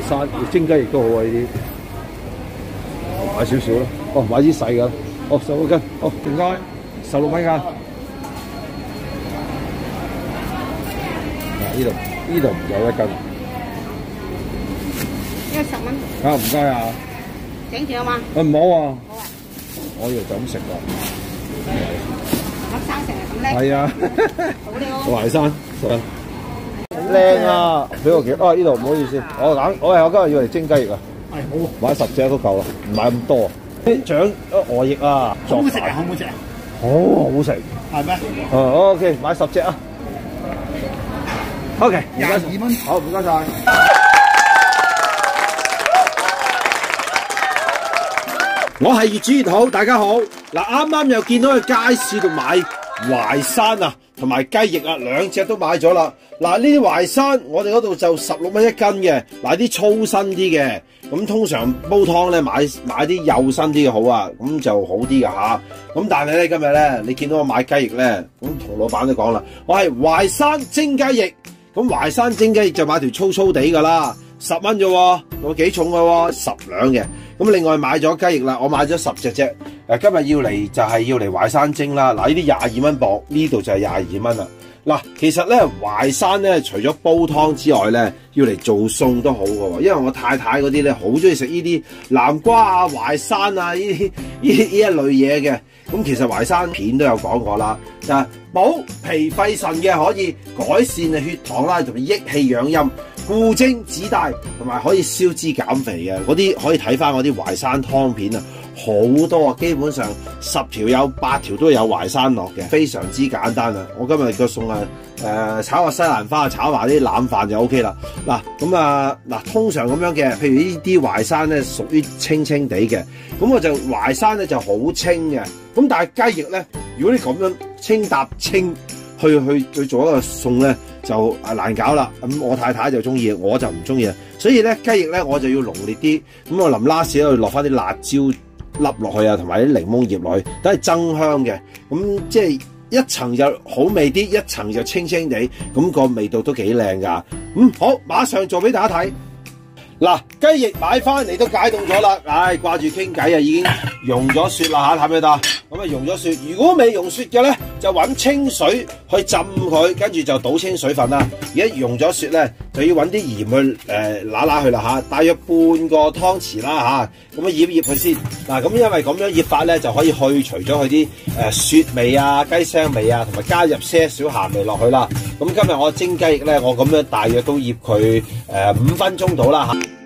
淮山蒸雞亦都好啊！呢啲買少少咯。哦，買啲細㗎。哦，十六斤。哦，唔該，十六蚊㗎。嗱，呢度呢度有一斤。呢個十蚊，啊，唔該啊。整住啊嘛，啊，唔好啊，我以為就咁食喎。我生成咁叻，係啊。好你淮山，靚啊！俾我幾啊？呢度唔好意思，我等我係我今日要嚟蒸雞翼啊，係好，買十隻都夠啦，唔買咁多。啲掌鹅翼啊，好唔好食啊？好唔好食啊？好好食。係咩？哦，OK，買十隻啊。OK，廿二蚊好，唔該晒。我係粵主粵好，大家好。嗱，啱啱又見到喺街市度買淮山啊，同埋雞翼啊，兩隻都買咗啦。嗱，呢啲淮山我哋嗰度就十六蚊一斤嘅，嗱啲粗身啲嘅，咁通常煲湯咧買買啲幼身啲嘅好啊，咁就好啲嘅吓。咁但係咧今日咧，你見到我買雞翼咧，咁同老闆都講啦，我係淮山蒸雞翼，咁淮山蒸雞翼就買條粗粗地噶啦。十蚊啫喎，我幾重嘅喎，十兩嘅。咁另外買咗雞翼啦，我買咗十隻啫。誒，今日要嚟就係要嚟淮山蒸啦。嗱，呢啲廿二蚊薄，呢度就係廿二蚊啦。嗱，其實咧淮山咧，除咗煲湯之外咧，要嚟做餸都好嘅喎。因為我太太嗰啲咧，好中意食呢啲南瓜啊、淮山啊呢啲 呢呢一類嘢嘅。咁其實淮山片都有講過啦，就係補脾肺腎嘅，可以改善啊血糖啦，同埋益氣養陰。固精止大，同埋可以消脂減肥嘅嗰啲，可以睇翻嗰啲淮山湯片啊，好多啊，基本上十條有八條都有淮山落嘅，非常之簡單啊！我今日個餸啊，誒炒個西蘭花，炒埋啲腩飯就 O K 啦。嗱，咁啊嗱，通常咁樣嘅，譬如呢啲淮山咧，屬於清清地嘅，咁我就淮山咧就好清嘅，咁但係雞翼咧，如果你咁樣清搭清。去去去做一個餸咧就啊難搞啦，咁我太太就中意，我就唔中意啊。所以咧雞翼咧我就要濃烈啲，咁我臨拉屎咧落翻啲辣椒粒落去啊，同埋啲檸檬葉落去，都係增香嘅。咁即係一層就好味啲，一層就清清地，咁個味道都幾靚噶。嗯，好，馬上做俾大家睇。嗱，雞翼買翻嚟都解凍咗啦，唉，掛住傾偈啊，已經溶咗雪啦吓，睇唔睇到？咁啊溶咗雪，如果未溶雪嘅咧，就揾清水去浸佢，跟住就倒清水分啦。而家溶咗雪咧，就要揾啲鹽去诶揦揦佢啦吓，大約半個湯匙啦吓，咁啊醃醃佢先。嗱，咁因為咁樣醃法咧，就可以去除咗佢啲诶雪味啊、雞腥味啊，同埋加入些少鹹味落去啦。咁今日我蒸雞翼咧，我咁樣大約都醃佢诶五分鐘到啦嚇。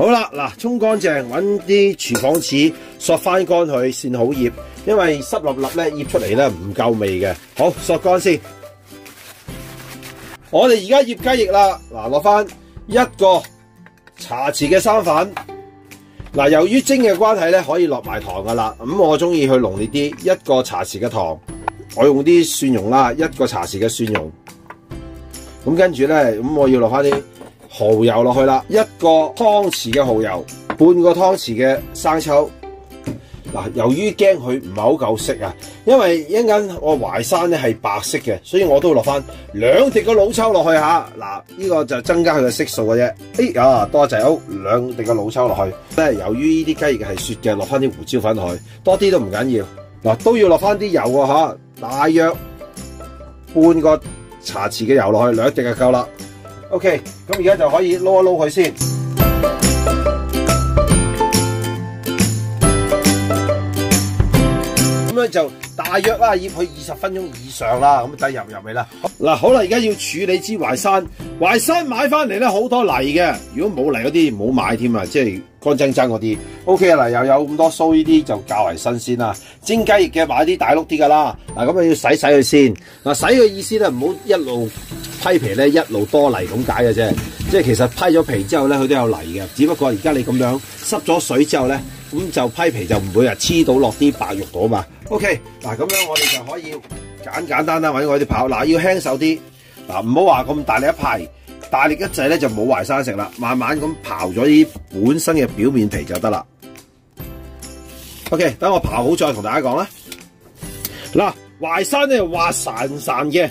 好啦，嗱，沖乾淨，揾啲廚房纸索翻乾佢先好醃，因為濕立立咧醃出嚟咧唔夠味嘅。好，索乾先。我哋而家醃雞翼啦，嗱，落翻一個茶匙嘅生粉。嗱，由於蒸嘅關係咧，可以落埋糖噶啦。咁我中意去濃烈啲，一個茶匙嘅糖，我用啲蒜蓉啦，一個茶匙嘅蒜蓉。咁跟住咧，咁我要落翻啲。蠔油落去啦，一個湯匙嘅蠔油，半個湯匙嘅生抽。嗱，由於驚佢唔係好夠色啊，因為一陣我淮山咧係白色嘅，所以我都落翻兩滴嘅老抽落去吓。嗱，呢個就增加佢嘅色素嘅啫。哎啊，多謝好，兩滴嘅老抽落去。即係由於呢啲雞翼係雪嘅，落翻啲胡椒粉落去，多啲都唔緊要。嗱，都要落翻啲油啊吓，大約半個茶匙嘅油落去，兩滴就夠啦。OK，咁而家就可以撈一撈佢先。咁樣就大約啦，醃佢二十分鐘以上啦，咁就入入味啦。嗱，好啦，而家要處理支淮山，淮山買翻嚟咧好多泥嘅，如果冇泥嗰啲唔好買添啊，即係乾爭爭嗰啲。OK 啊，嗱又有咁多鬚呢啲就較為新鮮啦。蒸雞翼嘅買啲大碌啲噶啦，嗱咁啊要洗洗佢先。嗱洗嘅意思咧，唔好一路批皮咧，一路多泥咁解嘅啫。即係其實批咗皮之後咧，佢都有泥嘅，只不過而家你咁樣濕咗水之後咧，咁就批皮就唔會啊黐到落啲白肉度啊嘛。OK，嗱咁樣我哋就可以簡簡單單揾我啲刨，嗱要輕手啲，嗱唔好話咁大力一批，大力一滯咧就冇淮山食啦。慢慢咁刨咗啲本身嘅表面皮就得啦。OK，等我刨好再同大家講啦。嗱，淮山咧滑潺潺嘅，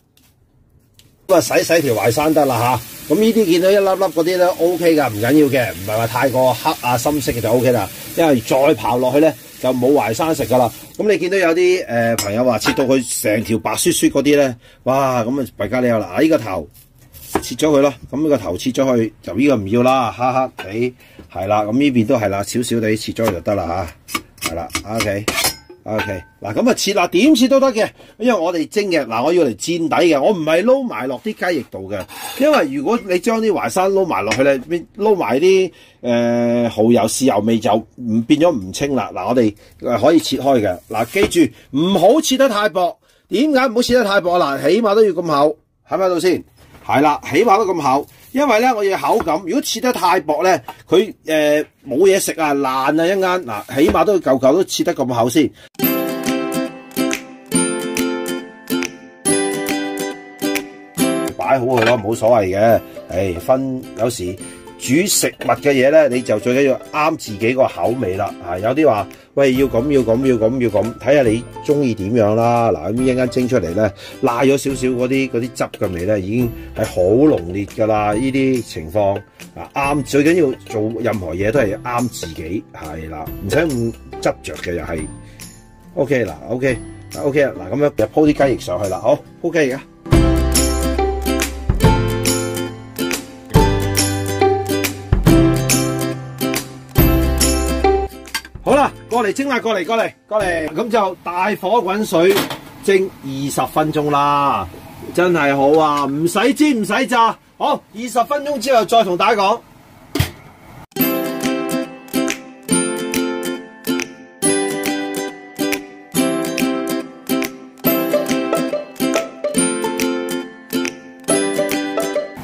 洗洗條淮山得啦吓，咁呢啲見到一粒粒嗰啲咧 O K 噶，唔緊要嘅，唔係話太過黑啊深色嘅就 O K 啦。因為再刨落去咧就冇淮山食噶啦。咁你見到有啲诶、朋友話切到佢成條白雪雪嗰啲咧，哇！咁啊弊家你有啦，呢、這個頭切咗佢咯。咁呢個頭切咗去，就呢個唔要啦，黑黑地係啦。咁呢邊都係啦，少少地切咗佢就得啦吓，係啦，O K。O.K. 嗱咁啊切啦，點切都得嘅，因為我哋蒸嘅嗱，我要嚟煎底嘅，我唔係撈埋落啲雞翼度嘅，因為如果你將啲淮山撈埋落去咧，撈埋啲誒蠔油、豉油味就唔變咗唔清啦。嗱，我哋可以切開嘅，嗱，記住唔好切得太薄。點解唔好切得太薄？嗱，起碼都要咁厚，喺咪度先？係啦，起碼都咁厚，因為咧我要口感。如果切得太薄咧，佢诶冇嘢食啊，爛啊一間嗱，起碼都要嚿嚿都切得咁厚先。擺好佢咯，冇所謂嘅。诶，分有時煮食物嘅嘢咧，你就最緊要啱自己個口味啦。啊，有啲話喂要咁要咁要咁要咁，睇下你中意點樣啦。嗱，咁一陣間蒸出嚟咧，拉咗少少嗰啲嗰啲汁嘅味咧，已經係好濃烈噶啦。呢啲情況啊啱，最緊要做任何嘢都係啱自己係啦，唔使咁執着嘅又係。OK 嗱，OK，OK 啊，嗱咁樣就鋪啲雞翼上去啦，好 OK 嘅。過嚟蒸啦，過嚟過嚟過嚟，咁就大火滾水蒸二十分鐘啦，真係好啊，唔使煎唔使炸，好，二十分鐘之後再同大家講。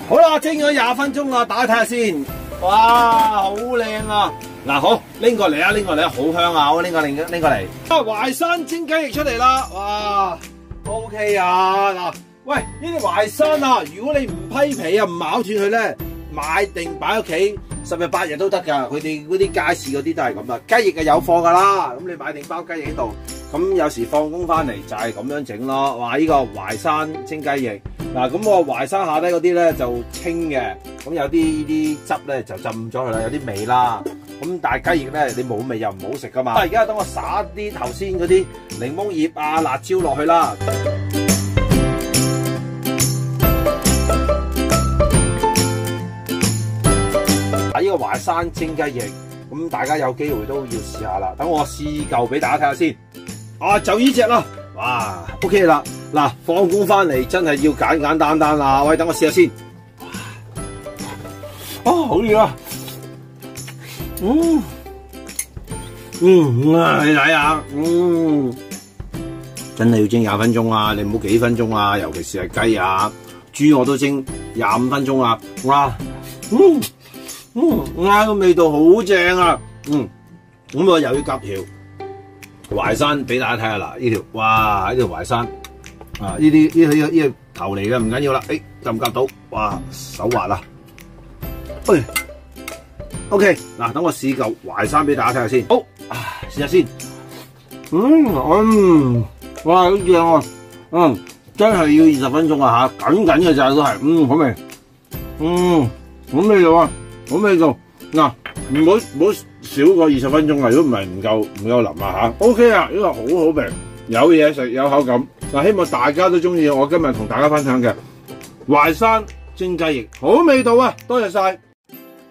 好啦，蒸咗廿分鐘啦，打睇下先，哇，好靚啊！嗱，好拎過嚟啊，拎過嚟啊，好香啊！我拎過嚟，拎過嚟。啊，淮山蒸雞翼出嚟啦，哇，OK 啊！嗱，喂，呢啲淮山啊，如果你唔批皮啊，唔咬断佢咧，買定擺屋企十日八日都得噶。佢哋嗰啲街市嗰啲都係咁啊，雞翼係有貨噶啦。咁你買定包雞翼喺度，咁有時放工翻嚟就係咁樣整咯。哇，呢個淮山蒸雞翼。嗱，咁我淮山下低嗰啲咧就清嘅，咁有啲呢啲汁咧就浸咗佢啦，有啲味啦。咁但係雞翼咧，你冇味又唔好食噶嘛。而家等我撒啲頭先嗰啲檸檬葉啊、辣椒落去啦。喺！呢個淮山蒸雞翼，咁大家有機會都要試下啦。等我試嚿俾大家睇下先。啊，就呢隻啦。哇，OK 啦。嗱，放工翻嚟真係要簡簡單單啦。喂，等我試下先。啊，好熱啊！嗯，嗯啊，你睇下，嗯，真係要蒸廿分鐘啊！你唔好幾分鐘啊，尤其是係雞啊、豬我都蒸廿五分鐘啊！哇，嗯，嗯，啊個味道好正啊！嗯，咁我又要夾條淮山俾大家睇下啦，呢條，哇，呢條淮山啊，呢啲呢呢呢個頭嚟嘅，唔緊要啦，誒，夾唔夾到？哇，手滑啊！喂。O.K. 嗱，等我試嚿淮山俾大家睇下先。好，試下先。嗯，嗯，哇，好正啊！嗯，真係要二十分鐘啊吓，緊緊嘅咋都係。嗯，好味。嗯，好味道啊，好味道。嗱，唔好唔好少過二十分鐘啊，如果唔係唔夠唔夠腍啊吓。O.K. 啊，呢個好好味，有嘢食，有口感。嗱，希望大家都中意我今日同大家分享嘅淮山蒸雞翼，好味道啊！多謝晒。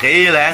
谁来！